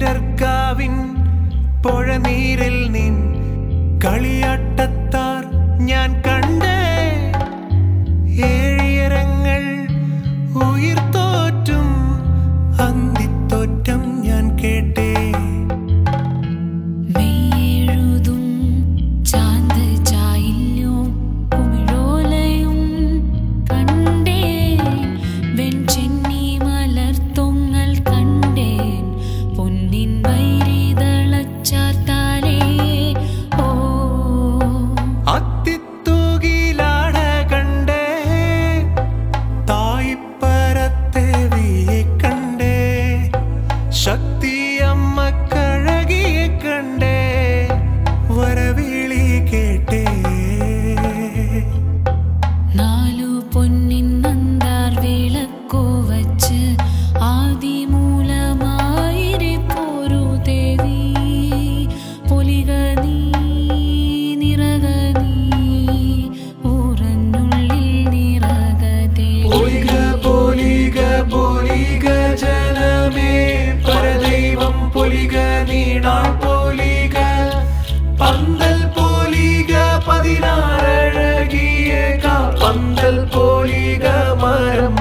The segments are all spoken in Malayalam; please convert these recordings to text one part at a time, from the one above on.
വീരർക്കാവിൻ പുഴനീരിൽ നിൻ കളിയാട്ടത്താർ പോലിക മരം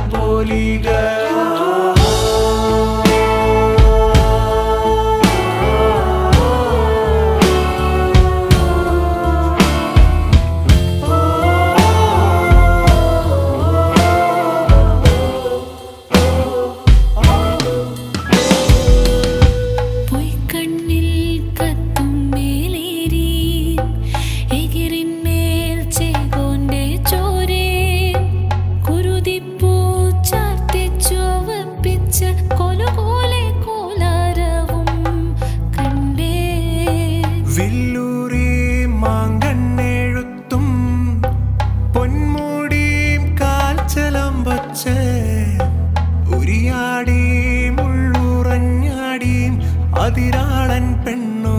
മലയാളൻ പെണ്ണു?